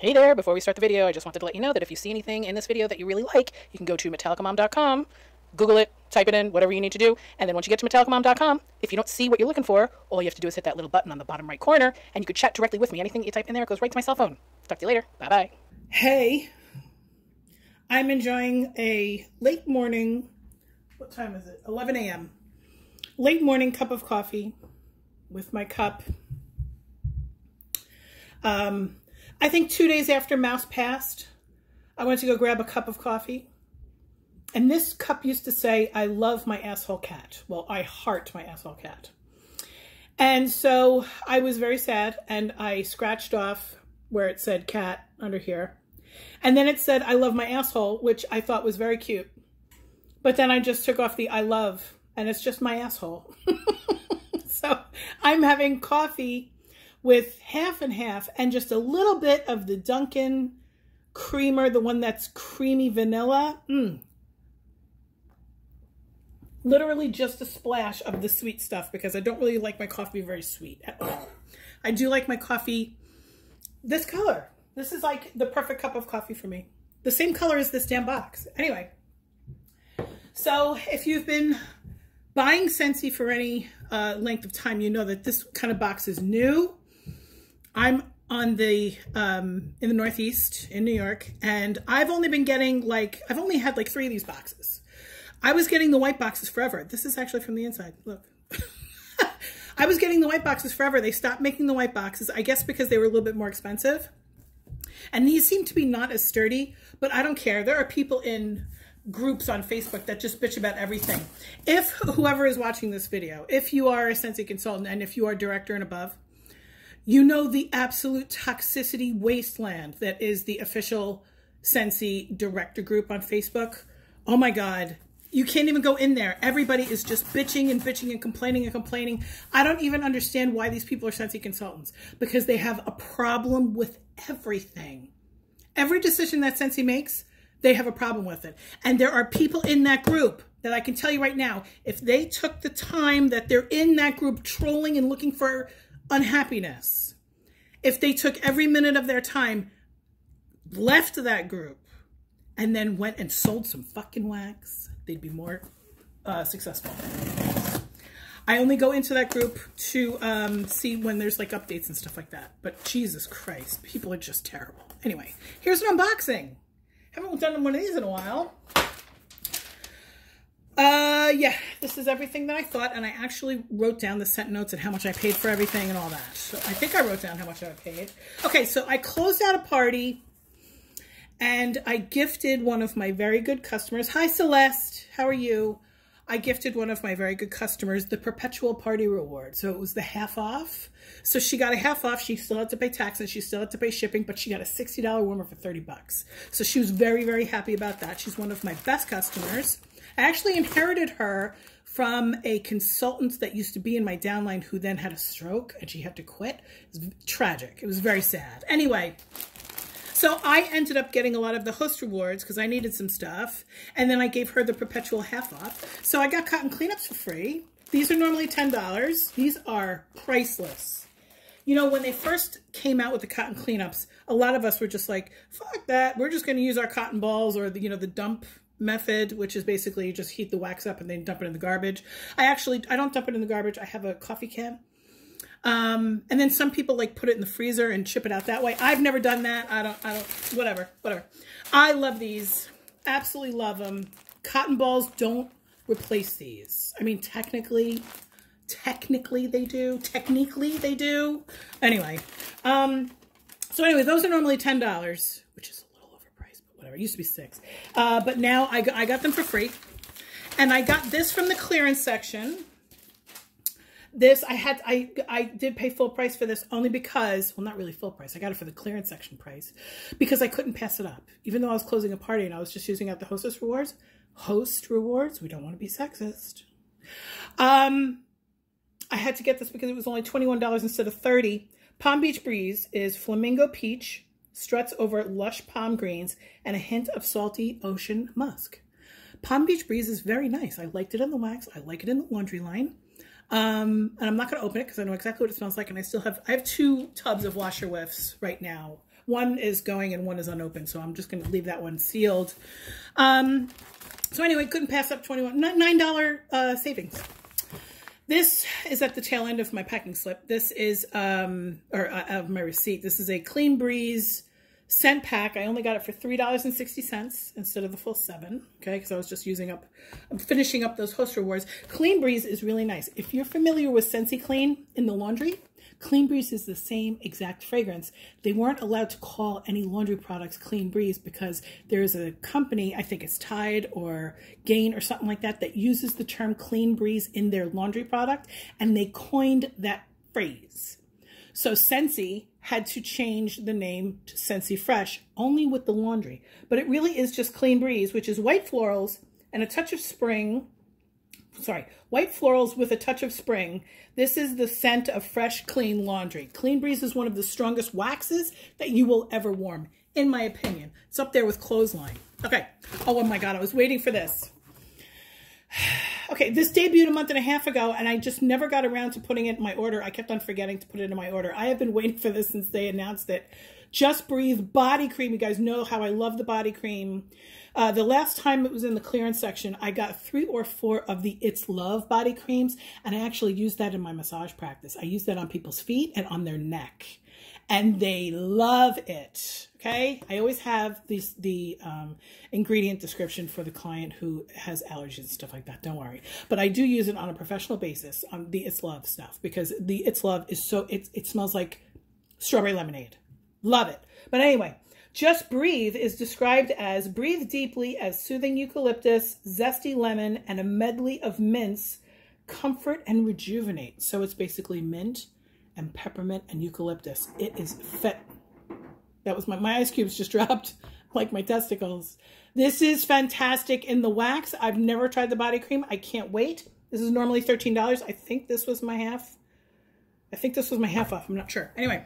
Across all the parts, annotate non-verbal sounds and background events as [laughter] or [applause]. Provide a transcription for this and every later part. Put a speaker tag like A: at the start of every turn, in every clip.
A: Hey there, before we start the video, I just wanted to let you know that if you see anything in this video that you really like, you can go to metallicamom.com, Google it, type it in, whatever you need to do, and then once you get to metallicamom.com, if you don't see what you're looking for, all you have to do is hit that little button on the bottom right corner, and you could chat directly with me. Anything you type in there goes right to my cell phone. Talk to you later. Bye-bye.
B: Hey, I'm enjoying a late morning, what time is it? 11 a.m. Late morning cup of coffee with my cup. Um, I think two days after Mouse passed, I went to go grab a cup of coffee. And this cup used to say, I love my asshole cat. Well, I heart my asshole cat. And so I was very sad and I scratched off where it said cat under here. And then it said, I love my asshole, which I thought was very cute. But then I just took off the I love and it's just my asshole. [laughs] so I'm having coffee with half and half and just a little bit of the Dunkin' creamer, the one that's creamy vanilla. Mm. Literally just a splash of the sweet stuff because I don't really like my coffee very sweet at all. I do like my coffee this color. This is like the perfect cup of coffee for me. The same color as this damn box. Anyway, so if you've been buying Scentsy for any uh, length of time, you know that this kind of box is new. I'm on the, um, in the Northeast in New York, and I've only been getting like, I've only had like three of these boxes. I was getting the white boxes forever. This is actually from the inside. Look. [laughs] I was getting the white boxes forever. They stopped making the white boxes, I guess because they were a little bit more expensive. And these seem to be not as sturdy, but I don't care. There are people in groups on Facebook that just bitch about everything. If whoever is watching this video, if you are a Scentsy consultant and if you are director and above, you know the absolute toxicity wasteland that is the official Scentsy director group on Facebook. Oh my God. You can't even go in there. Everybody is just bitching and bitching and complaining and complaining. I don't even understand why these people are Scentsy consultants because they have a problem with everything. Every decision that Scentsy makes, they have a problem with it. And there are people in that group that I can tell you right now, if they took the time that they're in that group trolling and looking for unhappiness, if they took every minute of their time, left that group, and then went and sold some fucking wax, they'd be more uh, successful. I only go into that group to um, see when there's like updates and stuff like that. But Jesus Christ, people are just terrible. Anyway, here's an unboxing. Haven't done one of these in a while. Uh, yeah, this is everything that I thought, and I actually wrote down the scent notes and how much I paid for everything and all that. So I think I wrote down how much I paid. Okay, so I closed out a party, and I gifted one of my very good customers. Hi, Celeste. How are you? I gifted one of my very good customers the perpetual party reward. So it was the half off. So she got a half off. She still had to pay taxes. She still had to pay shipping, but she got a $60 warmer for 30 bucks. So she was very, very happy about that. She's one of my best customers. I actually inherited her from a consultant that used to be in my downline who then had a stroke and she had to quit. It was tragic. It was very sad. Anyway, so I ended up getting a lot of the host rewards because I needed some stuff. And then I gave her the perpetual half off. So I got cotton cleanups for free. These are normally $10. These are priceless. You know, when they first came out with the cotton cleanups, a lot of us were just like, fuck that. We're just going to use our cotton balls or the, you know, the dump method, which is basically you just heat the wax up and then dump it in the garbage. I actually, I don't dump it in the garbage. I have a coffee can um, and then some people like put it in the freezer and chip it out that way. I've never done that. I don't, I don't, whatever, whatever. I love these. Absolutely love them. Cotton balls don't replace these. I mean, technically, technically they do. Technically they do. Anyway, um, so anyway, those are normally $10, which is a little overpriced, but whatever. It used to be six. Uh, but now I I got them for free. And I got this from the clearance section. This, I had, I, I did pay full price for this only because, well, not really full price. I got it for the clearance section price because I couldn't pass it up. Even though I was closing a party and I was just using out the hostess rewards, host rewards, we don't want to be sexist. Um, I had to get this because it was only $21 instead of 30 Palm Beach Breeze is flamingo peach, struts over lush palm greens, and a hint of salty ocean musk. Palm Beach Breeze is very nice. I liked it in the wax. I like it in the laundry line. Um, and I'm not going to open it because I know exactly what it smells like. And I still have, I have two tubs of washer whiffs right now. One is going and one is unopened, so I'm just going to leave that one sealed. Um, so anyway, couldn't pass up 21 $9 uh, savings. This is at the tail end of my packing slip. This is, um, or uh, of my receipt. This is a Clean Breeze scent pack. I only got it for $3.60 instead of the full seven, okay? Because I was just using up, I'm finishing up those host rewards. Clean Breeze is really nice. If you're familiar with Scentsy Clean in the laundry, Clean Breeze is the same exact fragrance. They weren't allowed to call any laundry products Clean Breeze because there's a company, I think it's Tide or Gain or something like that, that uses the term Clean Breeze in their laundry product, and they coined that phrase. So Scentsy had to change the name to Scentsy Fresh only with the laundry. But it really is just Clean Breeze, which is white florals and a touch of spring sorry, white florals with a touch of spring. This is the scent of fresh, clean laundry. Clean Breeze is one of the strongest waxes that you will ever warm, in my opinion. It's up there with Clothesline. Okay. Oh, oh my God, I was waiting for this. Okay, this debuted a month and a half ago, and I just never got around to putting it in my order. I kept on forgetting to put it in my order. I have been waiting for this since they announced it. Just Breathe Body Cream. You guys know how I love the body cream. Uh, the last time it was in the clearance section, I got three or four of the It's Love body creams, and I actually used that in my massage practice. I use that on people's feet and on their neck, and they love it. Okay, I always have these the um, ingredient description for the client who has allergies and stuff like that. Don't worry, but I do use it on a professional basis on the It's Love stuff because the It's Love is so it it smells like strawberry lemonade. Love it. But anyway, just Breathe is described as breathe deeply as soothing eucalyptus, zesty lemon, and a medley of mints comfort and rejuvenate. So it's basically mint and peppermint and eucalyptus. It is fit. That was my, my ice cubes just [laughs] dropped like my testicles. This is fantastic in the wax. I've never tried the body cream. I can't wait. This is normally $13. I think this was my half. I think this was my half off. I'm not sure. Anyway.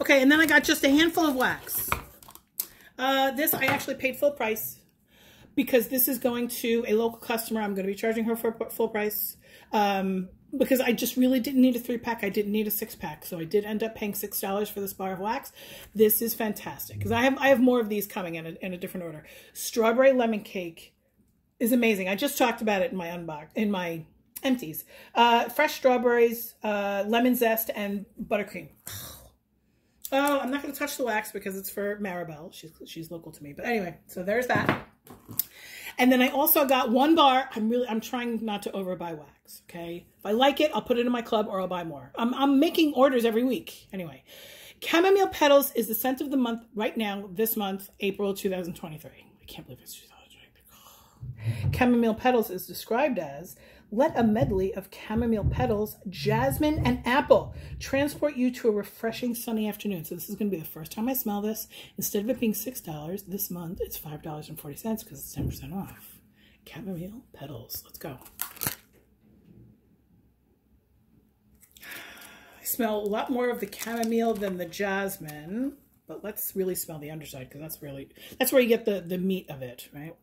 B: Okay, and then I got just a handful of wax. Uh, this I actually paid full price because this is going to a local customer. I'm going to be charging her for full price um, because I just really didn't need a three pack. I didn't need a six pack. So I did end up paying $6 for this bar of wax. This is fantastic because I have, I have more of these coming in a, in a different order. Strawberry lemon cake is amazing. I just talked about it in my unbox, in my empties. Uh, fresh strawberries, uh, lemon zest, and buttercream. Oh, I'm not going to touch the wax because it's for Maribel. She's, she's local to me. But anyway, so there's that. And then I also got one bar. I'm really, I'm trying not to overbuy wax. Okay. If I like it, I'll put it in my club or I'll buy more. I'm, I'm making orders every week. Anyway, chamomile petals is the scent of the month right now, this month, April 2023. I can't believe it's 2023. [sighs] Chamomile petals is described as let a medley of chamomile petals, jasmine, and apple transport you to a refreshing sunny afternoon. So this is going to be the first time I smell this. Instead of it being $6 this month, it's $5.40 because it's 10% off. Chamomile petals. Let's go. I smell a lot more of the chamomile than the jasmine, but let's really smell the underside because that's really, that's where you get the, the meat of it, right?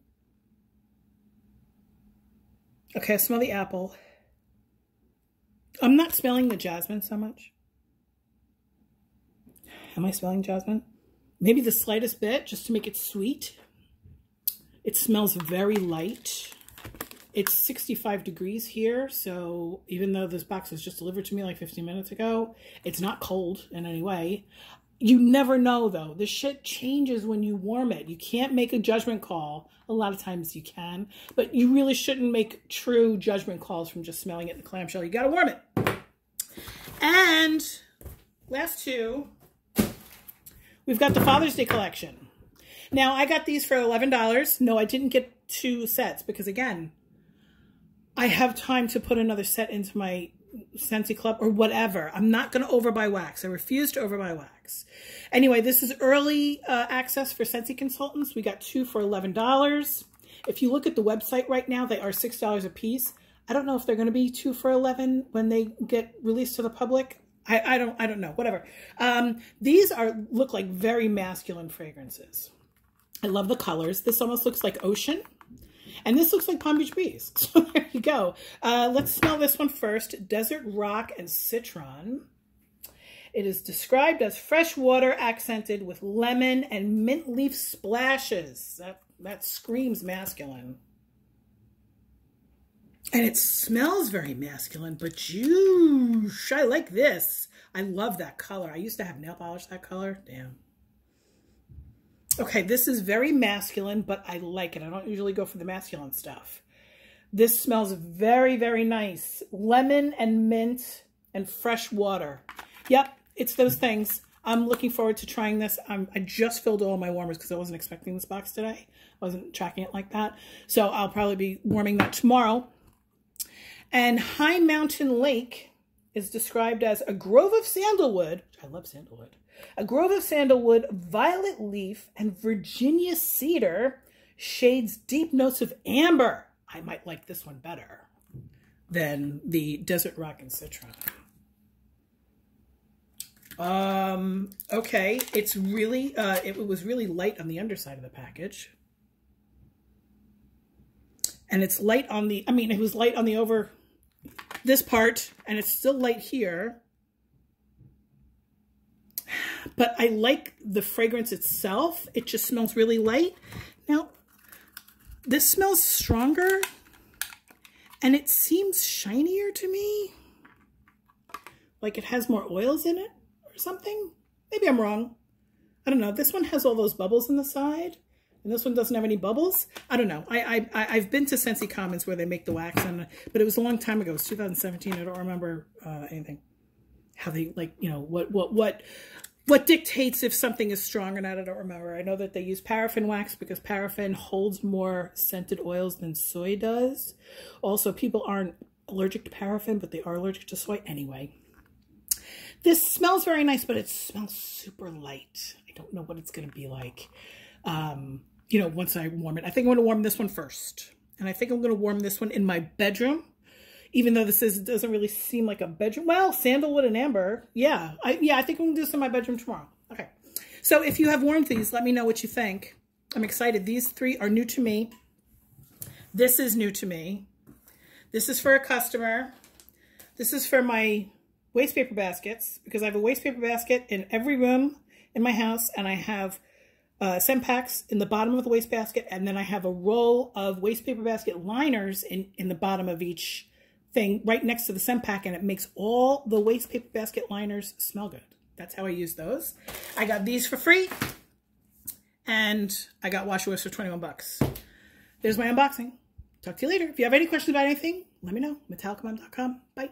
B: Okay, I smell the apple. I'm not smelling the jasmine so much. Am I smelling jasmine? Maybe the slightest bit, just to make it sweet. It smells very light. It's 65 degrees here, so even though this box was just delivered to me like 15 minutes ago, it's not cold in any way. You never know though. The shit changes when you warm it. You can't make a judgment call. A lot of times you can, but you really shouldn't make true judgment calls from just smelling it in the clamshell. You got to warm it. And last two, we've got the Father's Day collection. Now I got these for $11. No, I didn't get two sets because again, I have time to put another set into my Scentsy Club or whatever. I'm not going to overbuy wax. I refuse to overbuy wax. Anyway, this is early uh, access for Scentsy consultants. We got two for $11. If you look at the website right now, they are $6 a piece. I don't know if they're going to be two for 11 when they get released to the public. I, I don't I don't know. Whatever. Um, these are look like very masculine fragrances. I love the colors. This almost looks like ocean. And this looks like Palm Beach Breeze. [laughs] So there you go. Uh, let's smell this one first. Desert Rock and Citron. It is described as fresh water accented with lemon and mint leaf splashes. That, that screams masculine. And it smells very masculine, but juice. I like this. I love that color. I used to have nail polish that color. Damn. Okay, this is very masculine, but I like it. I don't usually go for the masculine stuff. This smells very, very nice. Lemon and mint and fresh water. Yep, it's those things. I'm looking forward to trying this. I'm, I just filled all my warmers because I wasn't expecting this box today. I wasn't tracking it like that. So I'll probably be warming that tomorrow. And High Mountain Lake is described as a grove of sandalwood. I love sandalwood. A grove of sandalwood, violet leaf, and Virginia cedar shades deep notes of amber. I might like this one better than the Desert Rock and Citron. Um, okay, it's really, uh, it was really light on the underside of the package. And it's light on the, I mean, it was light on the over, this part, and it's still light here. But I like the fragrance itself. It just smells really light. Now, this smells stronger, and it seems shinier to me. Like it has more oils in it or something. Maybe I'm wrong. I don't know. This one has all those bubbles in the side. And this one doesn't have any bubbles. I don't know. I, I, I've been to Scentsy Commons where they make the wax, and but it was a long time ago. It was 2017. I don't remember uh, anything. How they, like, you know, what, what, what, what dictates if something is strong or not, I don't remember. I know that they use paraffin wax because paraffin holds more scented oils than soy does. Also, people aren't allergic to paraffin, but they are allergic to soy anyway. This smells very nice, but it smells super light. I don't know what it's going to be like um, you know, once I warm it. I think I'm going to warm this one first. And I think I'm going to warm this one in my bedroom. Even though this is doesn't really seem like a bedroom. Well, sandalwood and amber. Yeah. I, yeah, I think I'm going to do this in my bedroom tomorrow. Okay. So if you have warmed these, let me know what you think. I'm excited. These three are new to me. This is new to me. This is for a customer. This is for my waste paper baskets because I have a waste paper basket in every room in my house and I have uh, scent packs in the bottom of the wastebasket, and then I have a roll of waste paper basket liners in, in the bottom of each thing right next to the scent pack, and it makes all the waste paper basket liners smell good. That's how I use those. I got these for free, and I got wash for 21 bucks. There's my unboxing. Talk to you later. If you have any questions about anything, let me know. Metallicamom.com. Bye.